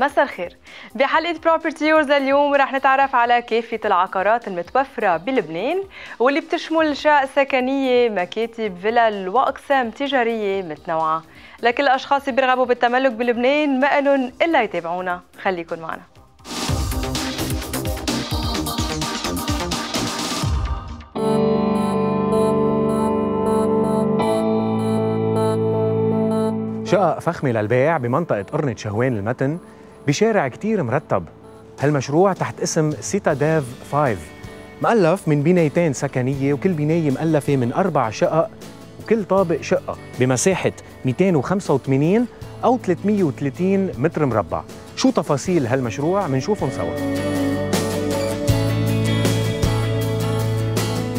مساء الخير. بحلقة Property Yours اليوم رح نتعرف على كافة العقارات المتوفرة بلبنان واللي بتشمل شقق سكنية مكاتب فلل وأقسام تجارية متنوعة. لكل الأشخاص اللي بيرغبوا بالتملك بلبنان ما إلهم إلا يتابعونا. خليكن معنا. شقق فخمة للبيع بمنطقة قرنة شهوان المتن بشارع كتير مرتب. هالمشروع تحت اسم سيتا ديف 5 مؤلف من بنايتين سكنية وكل بناية مؤلفة من أربع شقق وكل طابق شقة بمساحة 285 أو 330 متر مربع. شو تفاصيل هالمشروع؟ منشوفهم سوا.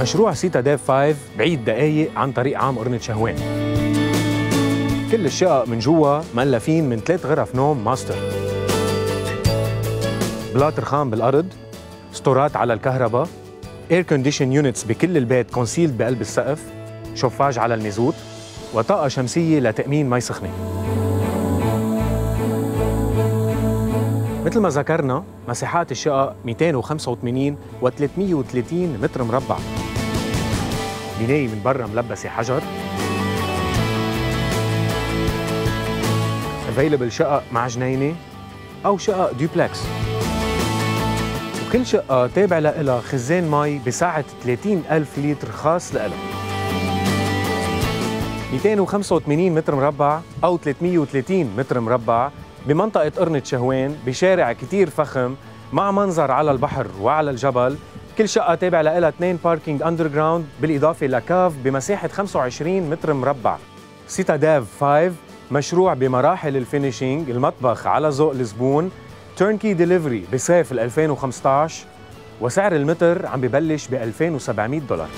مشروع سيتا ديف 5 بعيد دقايق عن طريق عام قرنة شهوان كل الشقق من جوا مؤلفين من ثلاث غرف نوم ماستر. بلاط رخام بالأرض ستورات على الكهرباء air condition units بكل البيت concealed بقلب السقف شوفاج على الميزوت وطاقة شمسية لتأمين مي سخنة. مثل ما ذكرنا مساحات الشقق 285 و 330 متر مربع. بناية من برا ملبسة حجر. available شقق مع جنينة أو شقق دوبلكس وكل شقة تابع لها خزان مي بسعة 30 ألف لتر خاص لها 285 متر مربع أو 330 متر مربع بمنطقة قرنة شهوان بشارع كتير فخم مع منظر على البحر وعلى الجبل. كل شقة تابع لها اثنين parking underground بالإضافة ل cave بمساحة 25 متر مربع. سيتا داف 5 مشروع بمراحل ال finishing المطبخ على ذوق الزبون turnkey delivery بصيف 2015 وسعر المتر عم ببلش ب 2700 دولار.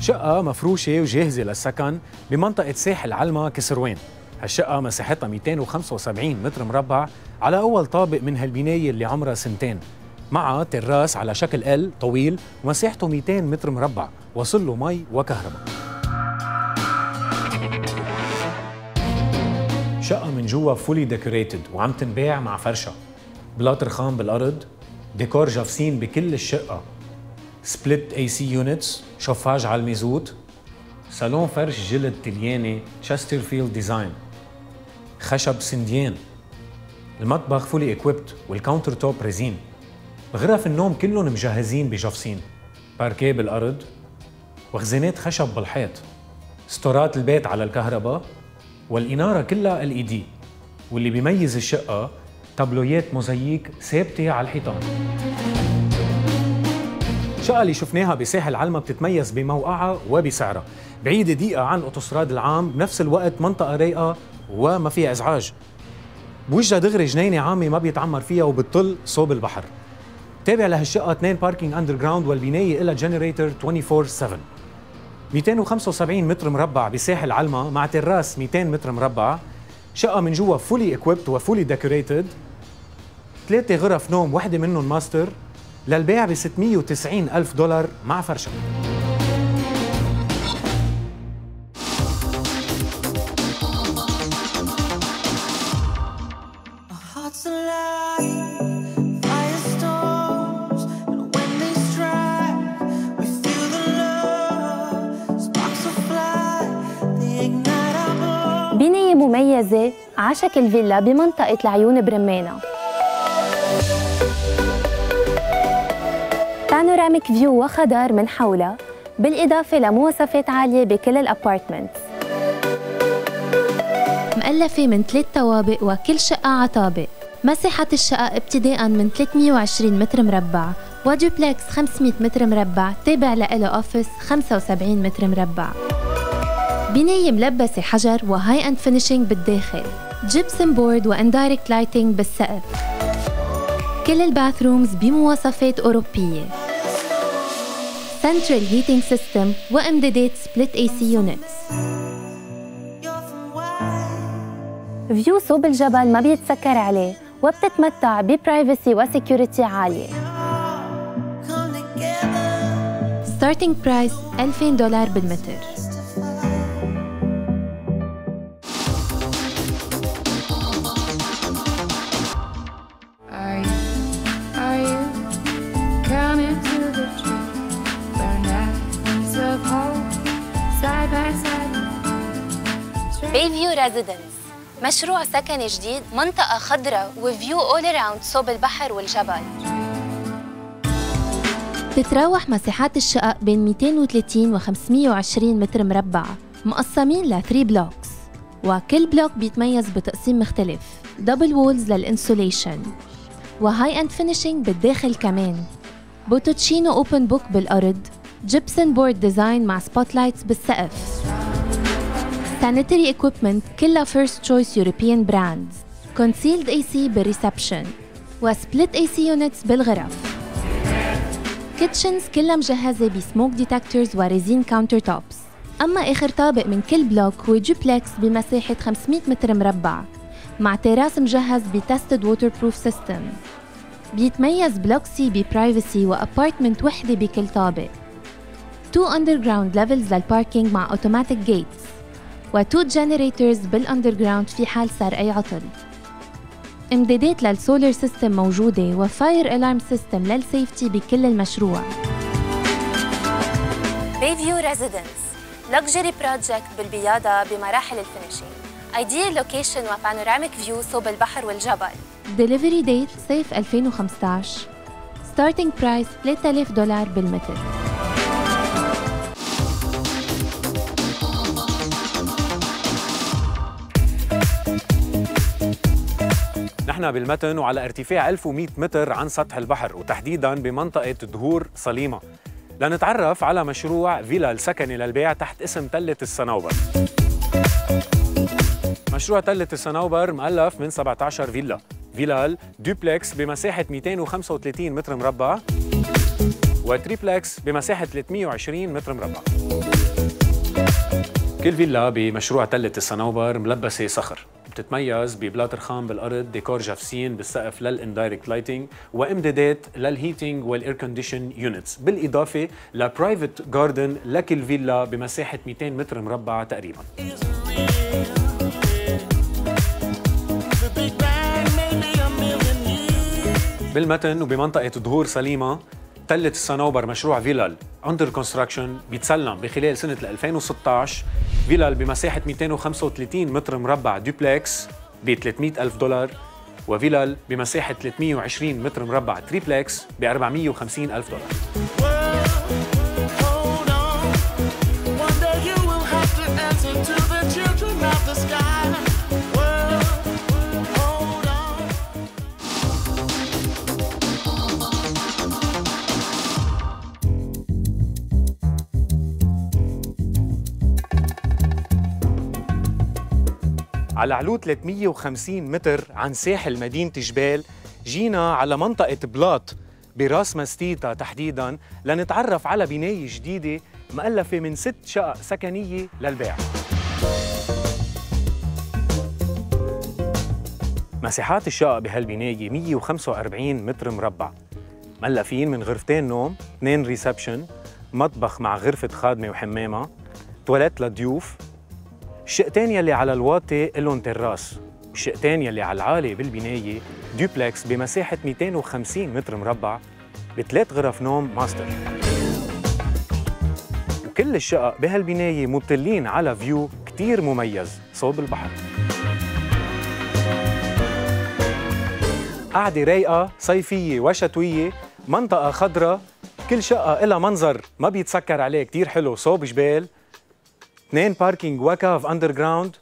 شقة مفروشة وجاهزة للسكن بمنطقة ساحل علما كسروان هالشقة مساحتها 275 متر مربع على أول طابق من هالبناية اللي عمرها سنتين. معها تراس على شكل L طويل ومساحته 200 متر مربع وصل له مي وكهرباء. شقة من جوا fully decorated وعم تنباع مع فرشة. بلاط رخام بالأرض ديكور جافسين بكل الشقة. split AC units chauffage على الميزوت. صالون فرش جلد تلياني Chesterfield design خشب سنديان. المطبخ fully equipped وال countertop resin غرف النوم كلهم مجهزين بجفسين باركيه بالأرض. وخزانات خشب بالحيط. ستورات البيت على الكهرباء. والإنارة كلها LED واللي بيميز الشقة تابلويات موزاييك ثابتة على الحيطان. الشقة اللي شفناها بساحل علما بتتميز بموقعها وبسعرها. بعيدة دقيقة عن أوتوستراد العام بنفس الوقت منطقة رايقة وما فيها إزعاج. بوجهها دغري جنينة عامة ما بيتعمر فيها وبتطل صوب البحر. تابع لهالشقة اثنين parking underground والبنايه لها generator 24 7 275 متر مربع بساحل علما مع تراس 200 متر مربع. شقة من جوا fully equipped و fully decorated ثلاثة غرف نوم وحدة منهم ماستر للبيع ب 690 ألف دولار مع فرشة بناية مميزة عشكل فيلا بمنطقة العيون برمانا panoramic view وخضار من حولها بالإضافة لمواصفات عالية بكل ال apartment مؤلفة من ثلاث طوابق وكل شقة على طابق مساحة الشقق ابتداء من 320 متر مربع ودوبلكس 500 متر مربع تابع لإله office 75 متر مربع. بناية ملبسة حجر و high-end finishing بالداخل. gypsum board و indirect lighting بالسقف. كل ال bathrooms بمواصفات أوروبية. central heating system وامدادات AC units view صوب الجبل ما بيتسكر عليه وبتتمتع ب privacy و security عالية. starting price 2000 دولار بالمتر. بيفيو ريزيدنس مشروع سكني جديد منطقة خضراء و view all around صوب البحر والجبل. تتراوح مساحات الشقق بين 230 و 520 متر مربع. مقسمين ل 3 blocks وكل block بيتميز بتقسيم مختلف. double walls لل insulation. و high-end finishing بالداخل كمان. botticino open book بالأرض. gypsum board design مع spot lights بالسقف. Sanitary equipment كلها first choice European brands. Concealed AC بال reception وsplit AC units بالغرف. kitchens كلها مجهزة ب smoke detectors و resin counter tops أما آخر طابق من كل block هو دوبلكس بمساحة 500 متر مربع. مع تراس مجهز ب tested waterproof system بيتميز block C ب privacy و apartment وحدة بكل طابق. 2 underground levels لل parking مع automatic gates و two generators بال underground في حال صار أي عطل. امدادات لل solar system موجودة و fire alarm system لل safety بكل المشروع. بيفيو ريزيدنس luxury project بالبياضة بمراحل ال finishing ideal location و panoramic view صوب البحر والجبل. delivery date صيف 2015 starting price 3000 دولار بالمتر. نحن بالمتن وعلى ارتفاع 1100 متر عن سطح البحر وتحديدا بمنطقة ضهور صليما لنتعرف على مشروع فيلا السكني للبيع تحت اسم تلة الصنوبر. مشروع تلة الصنوبر مؤلف من 17 فيلا. فيلال دوبلكس بمساحة 235 متر مربع و triplex بمساحة 320 متر مربع. كل فيلا بمشروع تلة الصنوبر ملبسة صخر. بتتميز ببلاط رخام بالأرض ديكور جفصين بالسقف لل indirect lighting وإمدادات لل heating وال air condition units بالإضافة ل private garden لكل فيلا بمساحة 200 متر مربع تقريبا. بالمتن وبمنطقة ضهور صليما تلة الصنوبر مشروع فيلال under construction بيتسلم بخلال سنة 2016 فيلال بمساحة 235 متر مربع دوبلكس ب 300 ألف دولار وفيلال بمساحة 320 متر مربع تريبلكس ب 450 ألف دولار. على علو 350 متر عن ساحل مدينة جبيل جينا على منطقة بلاط براس مستيتا تحديدا لنتعرف على بناية جديدة مؤلفة من ست شقق سكنية للبيع. مساحات الشقق بهالبناية 145 متر مربع. مؤلفين من غرفتين نوم، اثنين reception، مطبخ مع غرفة خادمة وحمامة، تواليت للضيوف، الشقتين يلي على الواطي لهم تراس. الشقتين يلي على العالي بالبناية دوبلكس بمساحة 250 متر مربع بثلاث غرف نوم ماستر. وكل الشقق بهالبناية مطلين على view كتير مميز صوب البحر. قعدة رايقة صيفية وشتوية منطقة خضراء كل شقة لها منظر ما بيتسكر عليه كتير حلو صوب جبيل. اثنين parking و cave underground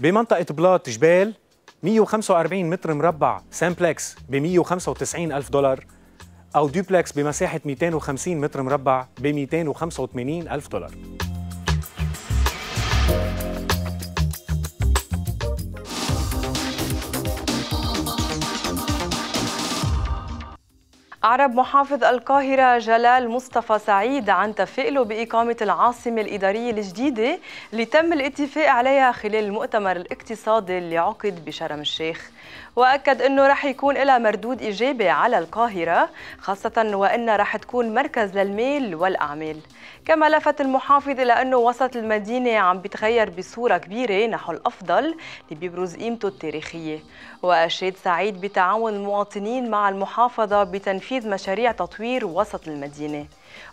بمنطقة بلاط جبيل 145 متر مربع simplex ب 195 ألف دولار أو دوبلكس بمساحة 250 متر مربع ب 285 ألف دولار. أعرب محافظ القاهرة جلال مصطفى سعيد عن تفائله بإقامة العاصمة الإدارية الجديدة اللي تم الاتفاق عليها خلال المؤتمر الاقتصادي اللي عقد بشرم الشيخ. وأكد أنه رح يكون لها مردود إيجابي على القاهرة خاصة وأنها رح تكون مركز للمال والأعمال. كما لفت المحافظ إلى أنه وسط المدينة عم بيتغير بصورة كبيرة نحو الأفضل اللي بيبرز قيمته التاريخية. وأشاد سعيد بتعاون المواطنين مع المحافظة بتنفيذ مشاريع تطوير وسط المدينة.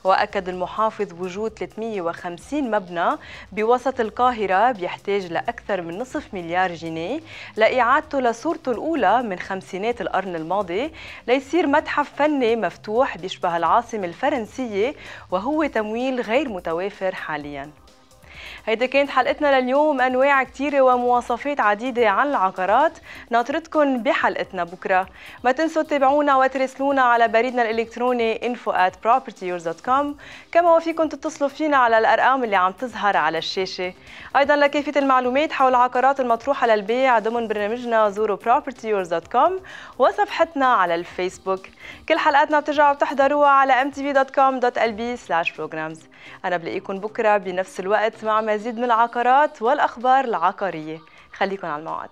وأكد المحافظ وجود 350 مبنى بوسط القاهرة بيحتاج لأكثر من نصف مليار جنيه لإعادته لصورته الأولى من خمسينات القرن الماضي. ليصير متحف فني مفتوح بيشبه العاصمة الفرنسية وهو تمويل غير متوافر حالياً. هيدي كانت حلقتنا لليوم. أنواع كثيره ومواصفات عديدة عن العقارات. ناطرتكم بحلقتنا بكرة. ما تنسوا تتابعونا وتراسلونا على بريدنا الإلكتروني info at propertyyours.com كما وفيكم تتصلوا فينا على الأرقام اللي عم تظهر على الشاشة. أيضا لكافه المعلومات حول العقارات المطروحة للبيع ضمن برنامجنا زوروا propertyyours.com وصفحتنا على الفيسبوك. كل حلقاتنا بترجعوا بتحضروها على mtv.com.lb/programs أنا بلاقيكم بكرة بنفس الوقت مع مزيد من العقارات والأخبار العقارية. خليكن على الموعد.